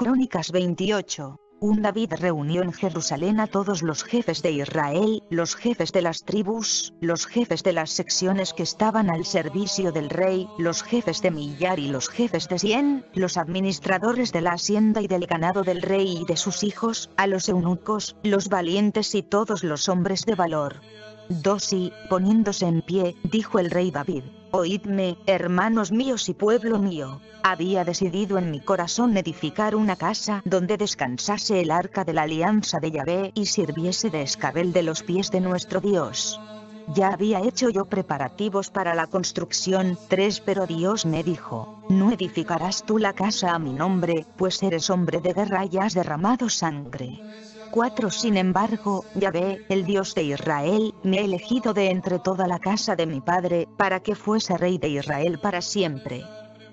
Crónicas 28. Un David reunió en Jerusalén a todos los jefes de Israel, los jefes de las tribus, los jefes de las secciones que estaban al servicio del rey, los jefes de millar y los jefes de cien, los administradores de la hacienda y del ganado del rey y de sus hijos, a los eunucos, los valientes y todos los hombres de valor. Dos y, poniéndose en pie, dijo el rey David, Oídme, hermanos míos y pueblo mío. Había decidido en mi corazón edificar una casa donde descansase el arca de la alianza de Yahvé y sirviese de escabel de los pies de nuestro Dios. Ya había hecho yo preparativos para la construcción, tres pero Dios me dijo, no edificarás tú la casa a mi nombre, pues eres hombre de guerra y has derramado sangre. 4 Sin embargo, Yahvé, el Dios de Israel, me ha elegido de entre toda la casa de mi padre, para que fuese rey de Israel para siempre.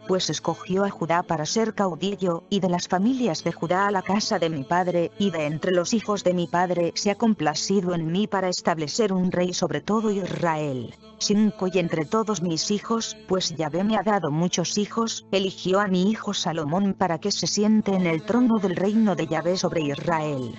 Pues escogió a Judá para ser caudillo, y de las familias de Judá a la casa de mi padre, y de entre los hijos de mi padre se ha complacido en mí para establecer un rey sobre todo Israel. 5 Y entre todos mis hijos, pues Yahvé me ha dado muchos hijos, eligió a mi hijo Salomón para que se siente en el trono del reino de Yahvé sobre Israel.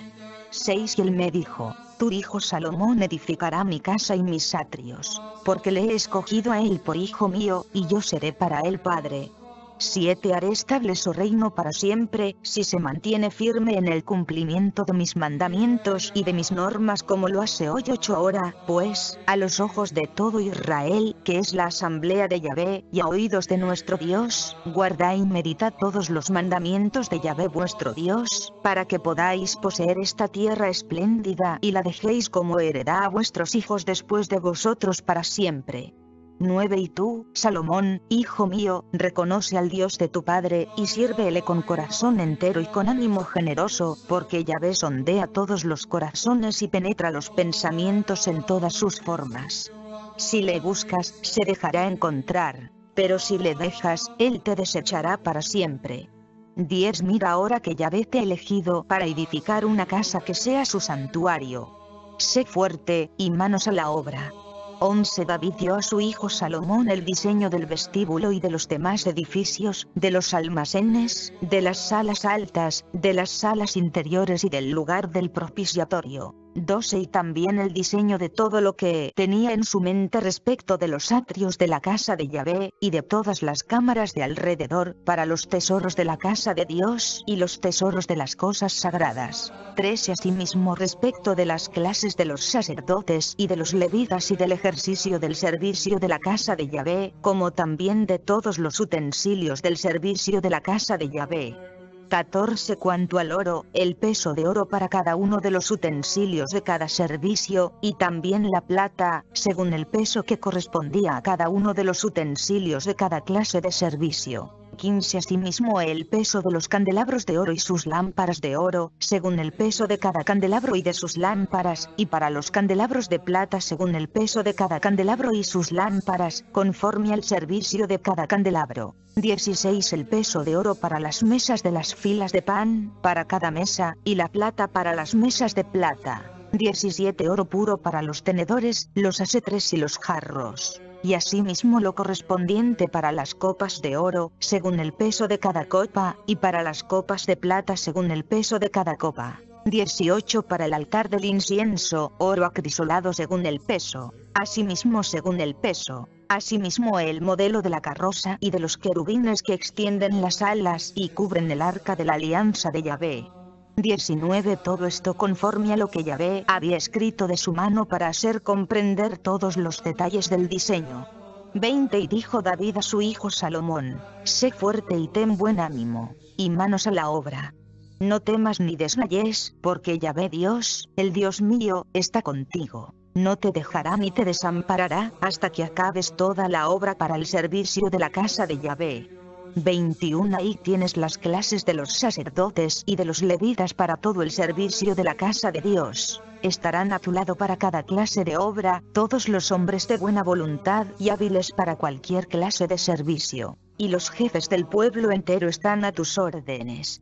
6 Y él me dijo, tu hijo Salomón edificará mi casa y mis atrios, porque le he escogido a él por hijo mío, y yo seré para él padre. 7 Haré estable su reino para siempre, si se mantiene firme en el cumplimiento de mis mandamientos y de mis normas como lo hace hoy 8 ahora, pues, a los ojos de todo Israel, que es la asamblea de Yahvé, y a oídos de nuestro Dios, guardad y meditad todos los mandamientos de Yahvé vuestro Dios, para que podáis poseer esta tierra espléndida y la dejéis como heredad a vuestros hijos después de vosotros para siempre. 9 Y tú, Salomón, hijo mío, reconoce al Dios de tu Padre, y sírvele con corazón entero y con ánimo generoso, porque Yahvé sondea todos los corazones y penetra los pensamientos en todas sus formas. Si le buscas, se dejará encontrar, pero si le dejas, él te desechará para siempre. 10 Mira ahora que Yahvé te ha elegido para edificar una casa que sea su santuario. Sé fuerte, y manos a la obra. 11 David dio a su hijo Salomón el diseño del vestíbulo y de los demás edificios, de los almacenes, de las salas altas, de las salas interiores y del lugar del propiciatorio. 12 Y también el diseño de todo lo que tenía en su mente respecto de los atrios de la casa de Yahvé, y de todas las cámaras de alrededor, para los tesoros de la casa de Dios y los tesoros de las cosas sagradas. 13 Asimismo respecto de las clases de los sacerdotes y de los levitas y del ejercicio del servicio de la casa de Yahvé, como también de todos los utensilios del servicio de la casa de Yahvé. 14 Cuanto al oro, el peso de oro para cada uno de los utensilios de cada servicio, y también la plata, según el peso que correspondía a cada uno de los utensilios de cada clase de servicio. 15 Asimismo el peso de los candelabros de oro y sus lámparas de oro, según el peso de cada candelabro y de sus lámparas, y para los candelabros de plata según el peso de cada candelabro y sus lámparas, conforme al servicio de cada candelabro. 16 El peso de oro para las mesas de las filas de pan, para cada mesa, y la plata para las mesas de plata. 17 Oro puro para los tenedores, los asetres y los jarros y asimismo lo correspondiente para las copas de oro, según el peso de cada copa, y para las copas de plata según el peso de cada copa. 18 para el altar del incienso, oro acrisolado según el peso, asimismo según el peso, asimismo el modelo de la carroza y de los querubines que extienden las alas y cubren el arca de la alianza de Yahvé. 19 Todo esto conforme a lo que Yahvé había escrito de su mano para hacer comprender todos los detalles del diseño. 20 Y dijo David a su hijo Salomón, sé fuerte y ten buen ánimo, y manos a la obra. No temas ni desmayes, porque Yahvé Dios, el Dios mío, está contigo. No te dejará ni te desamparará, hasta que acabes toda la obra para el servicio de la casa de Yahvé. 21 Ahí tienes las clases de los sacerdotes y de los levitas para todo el servicio de la casa de Dios. Estarán a tu lado para cada clase de obra, todos los hombres de buena voluntad y hábiles para cualquier clase de servicio. Y los jefes del pueblo entero están a tus órdenes.